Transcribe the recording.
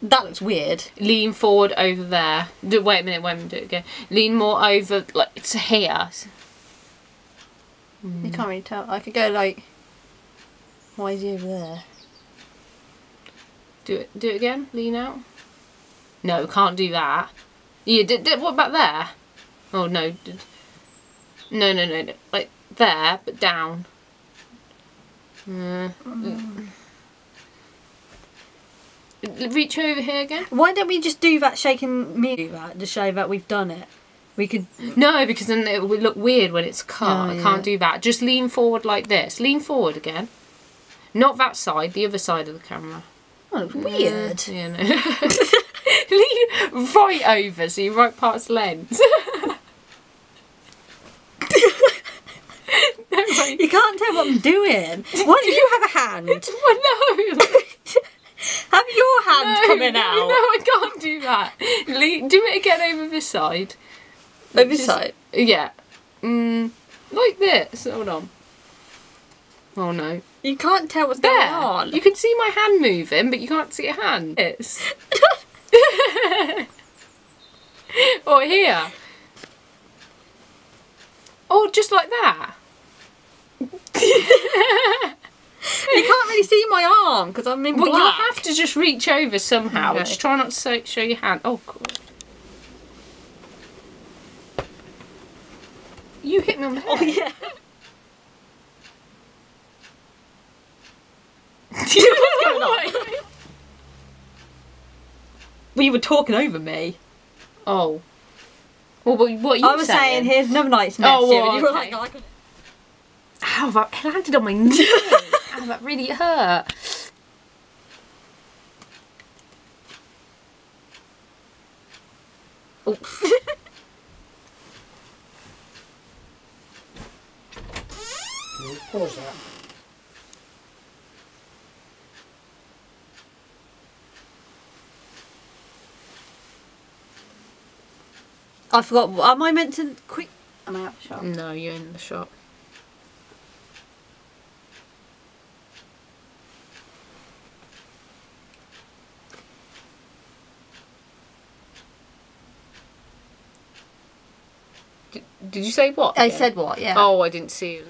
That looks weird. Lean forward over there. Do, wait a minute, wait a minute, do it again. Lean more over, like, to here. You can't really tell. I could go like. Why is he over there? Do it, do it again. Lean out. No, can't do that. Yeah, did, did, what about there? Oh, no. Did, no, no, no, no. Like, there, but down. Uh, Reach over here again. Why don't we just do that shaking me do that to show that we've done it? We could. No, because then it would look weird when it's cut. Oh, I can't do that. Just lean forward like this. Lean forward again. Not that side, the other side of the camera. Oh, weird. Yeah, no. lean right over so you're right past lens. no. You can't tell what I'm doing. Why don't you have a hand? Well, no. Have your hand no, coming out. No, I can't do that. Lean, do it again over this side. Over this side. Yeah. Mm, like this. Hold on. Oh no. You can't tell what's There. going on. You can see my hand moving, but you can't see a hand. It's... or here. Oh, just like that. You can't really see my arm because I'm in Well, black. you'll have to just reach over somehow. Okay. Just try not to so- show your hand. Oh, cool. You hit me on the oh, head. Oh yeah. What's going on? Well, you were talking over me. Oh. Well, what, what are you I was saying, here's another night's Oh, message. well, and you were like, "No, oh, I can-" Ow, that it landed on my knee. Ow, that really hurt. Oh. Pause that. I forgot. Am I meant to quick? Am I out of the shop. No, you're in the shot. Did, you say what? I again? said what? Yeah. Oh, I didn't see